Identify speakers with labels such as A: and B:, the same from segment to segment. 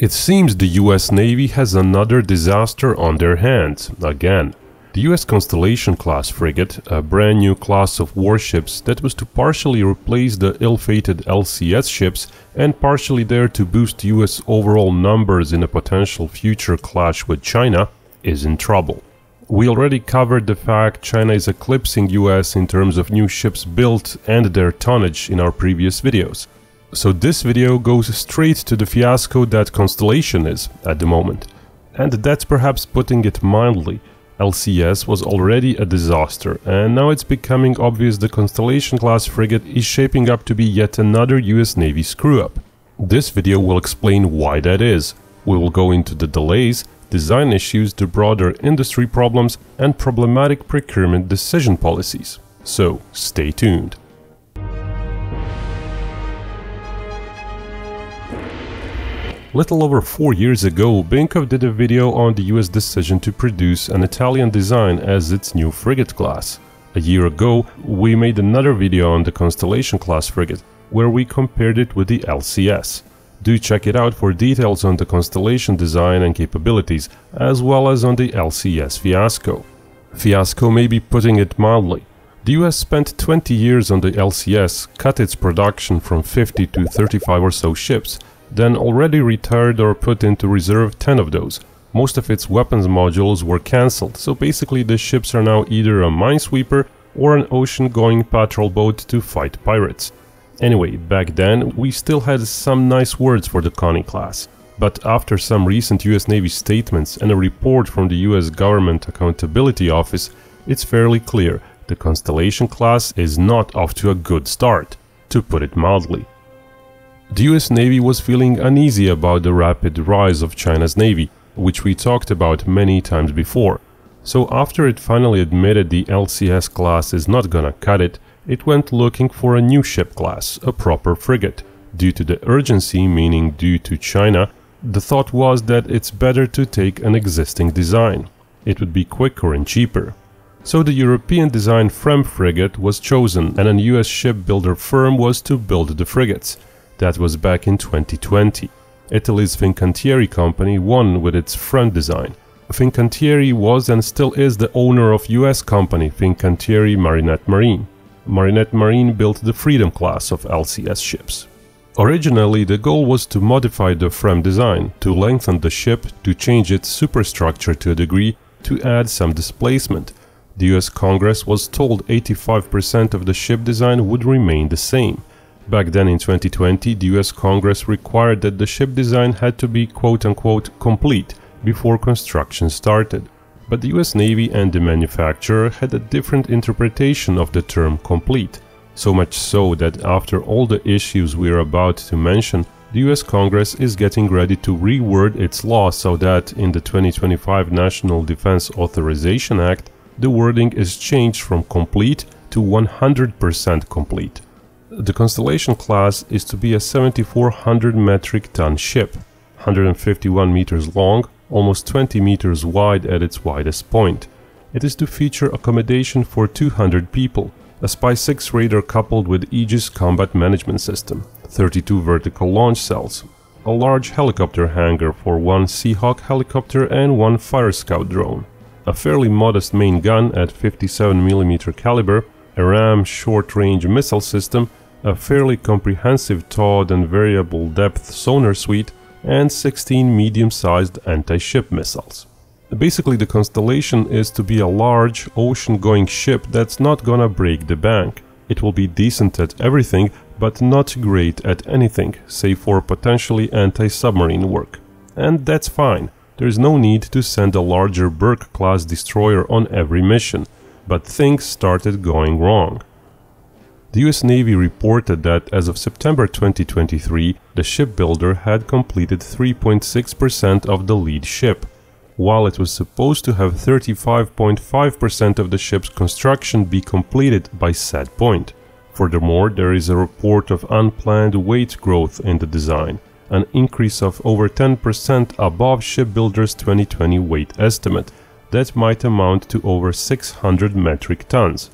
A: It seems the US Navy has another disaster on their hands, again. The US Constellation class frigate, a brand new class of warships that was to partially replace the ill-fated LCS ships and partially there to boost US overall numbers in a potential future clash with China, is in trouble. We already covered the fact China is eclipsing US in terms of new ships built and their tonnage in our previous videos. So this video goes straight to the fiasco that Constellation is at the moment. And that's perhaps putting it mildly. LCS was already a disaster, and now it's becoming obvious the Constellation class frigate is shaping up to be yet another US Navy screw-up. This video will explain why that is. We will go into the delays, design issues, the broader industry problems, and problematic procurement decision policies. So, stay tuned. Little over 4 years ago, Binkov did a video on the US decision to produce an Italian design as its new frigate class. A year ago, we made another video on the Constellation class frigate, where we compared it with the LCS. Do check it out for details on the Constellation design and capabilities, as well as on the LCS fiasco. Fiasco may be putting it mildly. The US spent 20 years on the LCS, cut its production from 50 to 35 or so ships, then already retired or put into reserve 10 of those. Most of its weapons modules were cancelled, so basically the ships are now either a minesweeper or an ocean-going patrol boat to fight pirates. Anyway, back then we still had some nice words for the Connie class. But after some recent US Navy statements and a report from the US Government Accountability Office, it's fairly clear the Constellation class is not off to a good start, to put it mildly. The US Navy was feeling uneasy about the rapid rise of China's Navy, which we talked about many times before. So after it finally admitted the LCS class is not gonna cut it, it went looking for a new ship class, a proper frigate. Due to the urgency, meaning due to China, the thought was that it's better to take an existing design. It would be quicker and cheaper. So the European design FREMM frigate was chosen and a US shipbuilder firm was to build the frigates. That was back in 2020. Italy's Fincantieri company won with its FREMM design. Fincantieri was and still is the owner of US company Fincantieri Marinette Marine. Marinette Marine built the Freedom class of LCS ships. Originally, the goal was to modify the FREMM design, to lengthen the ship, to change its superstructure to a degree, to add some displacement. The US Congress was told 85% of the ship design would remain the same. Back then in 2020, the US Congress required that the ship design had to be quote-unquote complete before construction started. But the US Navy and the manufacturer had a different interpretation of the term complete. So much so that after all the issues we are about to mention, the US Congress is getting ready to reword its law so that in the 2025 National Defense Authorization Act, the wording is changed from complete to 100% complete. The Constellation class is to be a 7400 metric ton ship, 151 meters long, almost 20 meters wide at its widest point. It is to feature accommodation for 200 people, a SPY-6 radar coupled with Aegis combat management system, 32 vertical launch cells, a large helicopter hangar for one Seahawk helicopter and one Fire Scout drone, a fairly modest main gun at 57mm caliber, RAM short-range missile system, a fairly comprehensive towed and variable depth sonar suite, and 16 medium-sized anti-ship missiles. Basically the Constellation is to be a large, ocean-going ship that's not gonna break the bank. It will be decent at everything, but not great at anything, save for potentially anti-submarine work. And that's fine. There's no need to send a larger Burke-class destroyer on every mission. But things started going wrong. The US Navy reported that as of September 2023, the shipbuilder had completed 3.6% of the lead ship, while it was supposed to have 35.5% of the ship's construction be completed by said point. Furthermore, there is a report of unplanned weight growth in the design, an increase of over 10% above shipbuilder's 2020 weight estimate, that might amount to over 600 metric tons.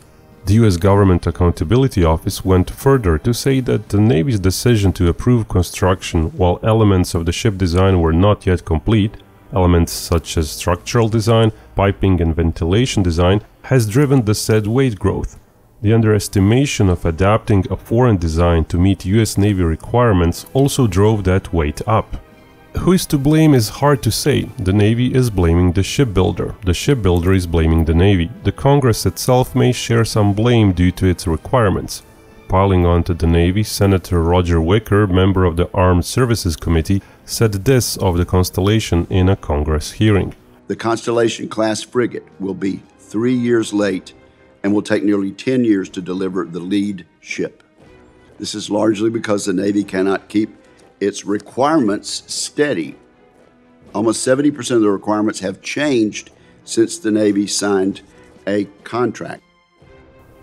A: The US Government Accountability Office went further to say that the Navy's decision to approve construction while elements of the ship design were not yet complete, elements such as structural design, piping and ventilation design, has driven the said weight growth. The underestimation of adapting a foreign design to meet US Navy requirements also drove that weight up. Who is to blame is hard to say. The Navy is blaming the shipbuilder. The shipbuilder is blaming the Navy. The Congress itself may share some blame due to its requirements. Piling onto the Navy, Senator Roger Wicker, member of the Armed Services Committee, said this of the Constellation in a Congress hearing.
B: The Constellation class frigate will be three years late and will take nearly 10 years to deliver the lead ship. This is largely because the Navy cannot keep its requirements steady. Almost 70% of the requirements have changed since the Navy signed a contract.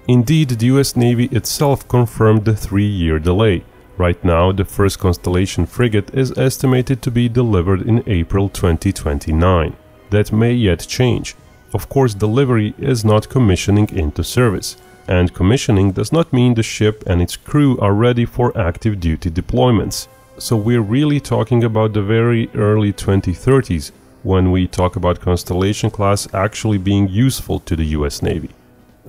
A: Indeed, the US Navy itself confirmed the three-year delay. Right now, the first Constellation frigate is estimated to be delivered in April 2029. That may yet change. Of course, delivery is not commissioning into service, and commissioning does not mean the ship and its crew are ready for active duty deployments. So we're really talking about the very early 2030s when we talk about Constellation class actually being useful to the US Navy.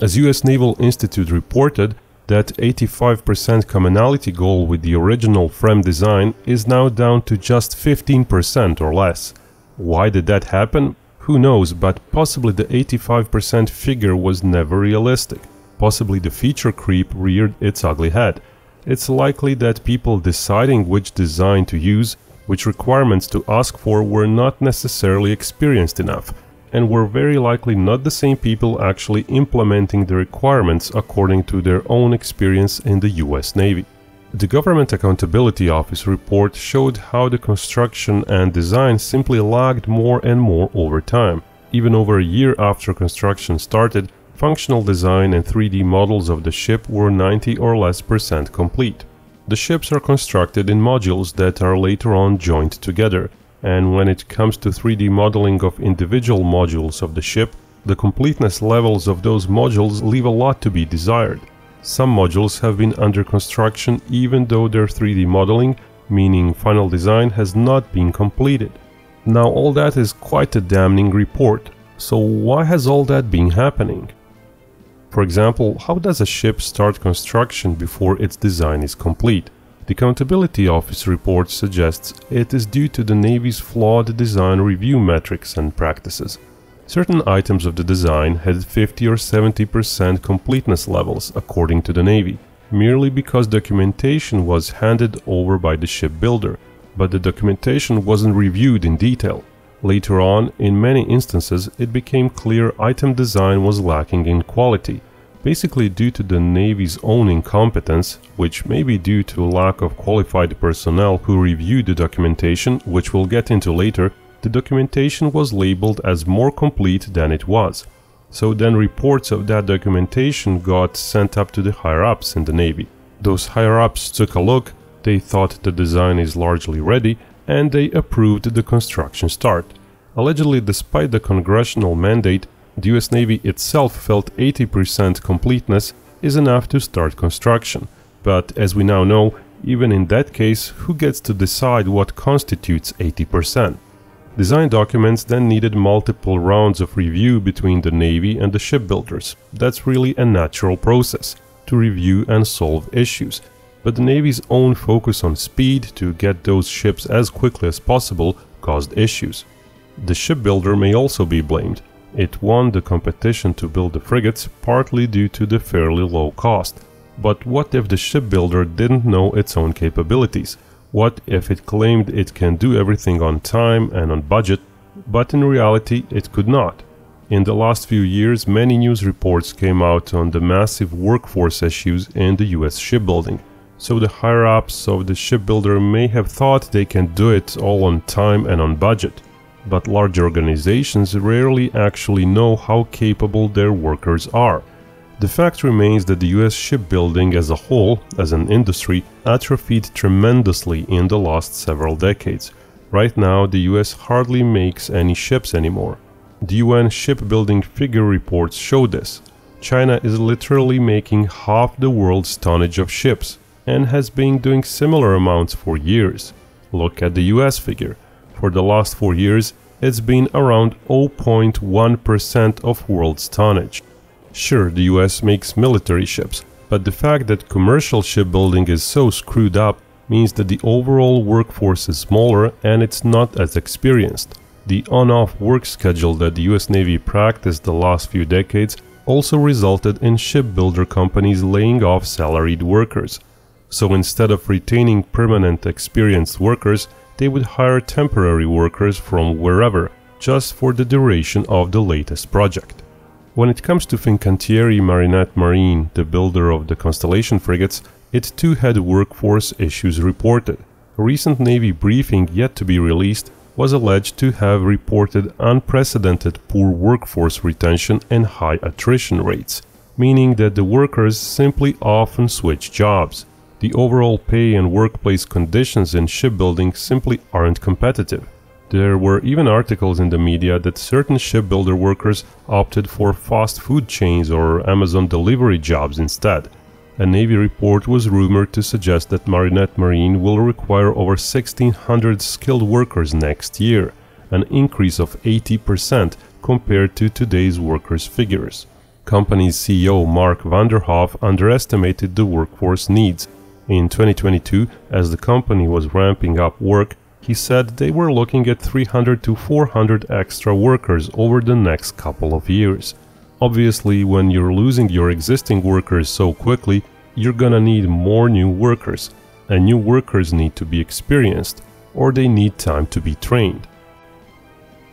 A: As US Naval Institute reported, that 85% commonality goal with the original FREMM design is now down to just 15% or less. Why did that happen? Who knows, but possibly the 85% figure was never realistic. Possibly the feature creep reared its ugly head. It's likely that people deciding which design to use, which requirements to ask for were not necessarily experienced enough, and were very likely not the same people actually implementing the requirements according to their own experience in the US Navy. The Government Accountability Office report showed how the construction and design simply lagged more and more over time. Even over a year after construction started, functional design and 3D models of the ship were 90 or less percent complete. The ships are constructed in modules that are later on joined together, and when it comes to 3D modeling of individual modules of the ship, the completeness levels of those modules leave a lot to be desired. Some modules have been under construction even though their 3D modeling, meaning final design, has not been completed. Now all that is quite a damning report, so why has all that been happening? For example, how does a ship start construction before its design is complete? The Accountability Office report suggests it is due to the Navy's flawed design review metrics and practices. Certain items of the design had 50 or 70% completeness levels according to the Navy, merely because documentation was handed over by the shipbuilder, but the documentation wasn't reviewed in detail. Later on, in many instances, it became clear item design was lacking in quality, basically due to the Navy's own incompetence, which may be due to lack of qualified personnel who reviewed the documentation, which we'll get into later, the documentation was labeled as more complete than it was. So then reports of that documentation got sent up to the higher-ups in the Navy. Those higher-ups took a look, they thought the design is largely ready, and they approved the construction start. Allegedly, despite the congressional mandate, the US Navy itself felt 80% completeness is enough to start construction. But as we now know, even in that case, who gets to decide what constitutes 80%? Design documents then needed multiple rounds of review between the Navy and the shipbuilders. That's really a natural process, to review and solve issues. But the Navy's own focus on speed to get those ships as quickly as possible caused issues. The shipbuilder may also be blamed. It won the competition to build the frigates partly due to the fairly low cost. But what if the shipbuilder didn't know its own capabilities? What if it claimed it can do everything on time and on budget, but in reality it could not? In the last few years, many news reports came out on the massive workforce issues in the US shipbuilding. So the higher-ups of the shipbuilder may have thought they can do it all on time and on budget. But large organizations rarely actually know how capable their workers are. The fact remains that the US shipbuilding as a whole, as an industry, atrophied tremendously in the last several decades. Right now, the US hardly makes any ships anymore. The UN shipbuilding figure reports show this. China is literally making half the world's tonnage of ships and has been doing similar amounts for years. Look at the US figure. For the last 4 years, it's been around 0.1% of world's tonnage. Sure, the US makes military ships, but the fact that commercial shipbuilding is so screwed up means that the overall workforce is smaller and it's not as experienced. The on-off work schedule that the US Navy practiced the last few decades also resulted in shipbuilder companies laying off salaried workers. So instead of retaining permanent experienced workers, they would hire temporary workers from wherever, just for the duration of the latest project. When it comes to Fincantieri Marinette Marine, the builder of the Constellation frigates, it too had workforce issues reported. A recent Navy briefing yet to be released was alleged to have reported unprecedented poor workforce retention and high attrition rates, meaning that the workers simply often switch jobs. The overall pay and workplace conditions in shipbuilding simply aren't competitive. There were even articles in the media that certain shipbuilder workers opted for fast food chains or Amazon delivery jobs instead. A Navy report was rumored to suggest that Marinette Marine will require over 1600 skilled workers next year, an increase of 80% compared to today's workers' figures. Company's CEO Mark Vandroff underestimated the workforce needs. In 2022, as the company was ramping up work, he said they were looking at 300 to 400 extra workers over the next couple of years. Obviously, when you're losing your existing workers so quickly, you're gonna need more new workers, and new workers need to be experienced, or they need time to be trained.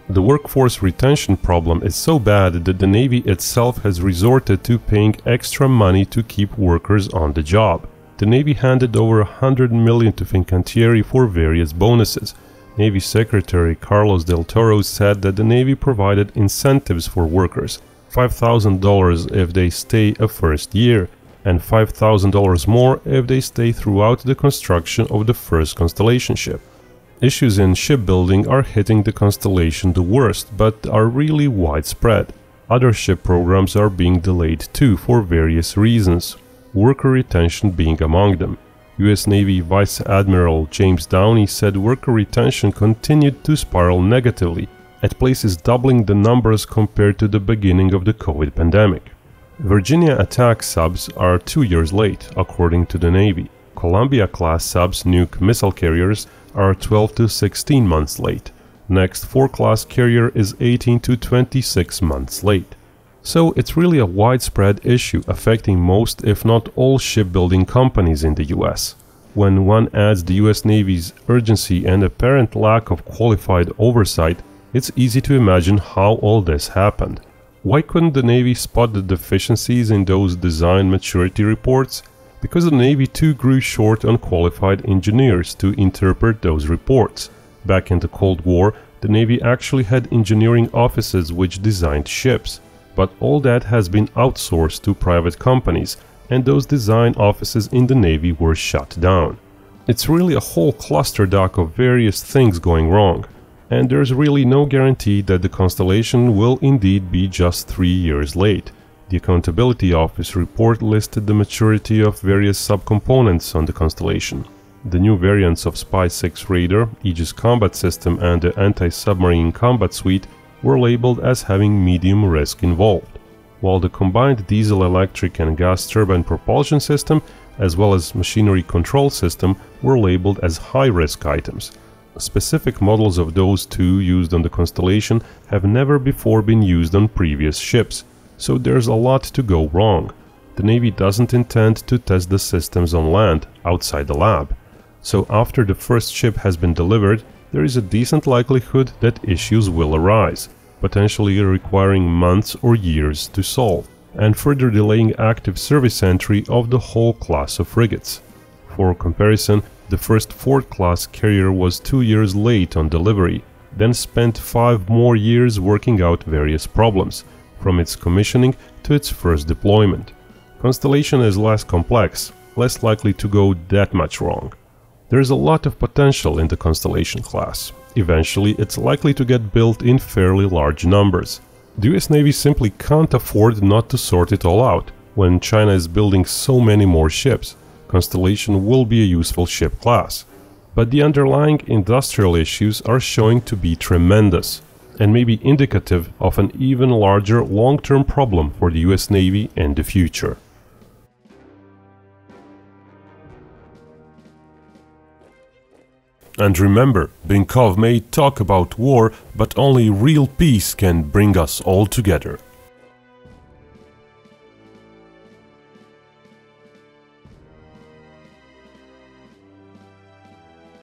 A: The workforce retention problem is so bad that the Navy itself has resorted to paying extra money to keep workers on the job. The Navy handed over 100 million to Fincantieri for various bonuses. Navy Secretary Carlos del Toro said that the Navy provided incentives for workers, $5,000 if they stay a first year, and $5,000 more if they stay throughout the construction of the first Constellation ship. Issues in shipbuilding are hitting the Constellation the worst, but are really widespread. Other ship programs are being delayed too for various reasons, worker retention being among them. US Navy Vice Admiral James Downey said worker retention continued to spiral negatively, at places doubling the numbers compared to the beginning of the COVID pandemic. Virginia attack subs are two years late, according to the Navy. Columbia class subs nuke missile carriers are 12 to 16 months late. Next Ford class carrier is 18 to 26 months late. So it's really a widespread issue affecting most if not all shipbuilding companies in the US. When one adds the US Navy's urgency and apparent lack of qualified oversight, it's easy to imagine how all this happened. Why couldn't the Navy spot the deficiencies in those design maturity reports? Because the Navy too grew short on qualified engineers to interpret those reports. Back in the Cold War, the Navy actually had engineering offices which designed ships. But all that has been outsourced to private companies, and those design offices in the Navy were shut down. It's really a whole cluster duck of various things going wrong and there's really no guarantee that the constellation will indeed be just three years late. The Accountability Office report listed the maturity of various subcomponents on the constellation. The new variants of SPY-6 radar, Aegis Combat System and the Anti-Submarine Combat Suite were labeled as having medium risk involved, while the combined diesel-electric and gas turbine propulsion system as well as machinery control system were labeled as high-risk items, Specific models of those two used on the Constellation have never before been used on previous ships, so there's a lot to go wrong. The Navy doesn't intend to test the systems on land, outside the lab. So after the first ship has been delivered, there is a decent likelihood that issues will arise, potentially requiring months or years to solve, and further delaying active service entry of the whole class of frigates. For comparison, the first Ford-class carrier was two years late on delivery, then spent five more years working out various problems, from its commissioning to its first deployment. Constellation is less complex, less likely to go that much wrong. There is a lot of potential in the Constellation class. Eventually, it's likely to get built in fairly large numbers. The US Navy simply can't afford not to sort it all out. When China is building so many more ships, Constellation will be a useful ship class. But the underlying industrial issues are showing to be tremendous and may be indicative of an even larger long-term problem for the US Navy in the future. And remember, Binkov may talk about war, but only real peace can bring us all together.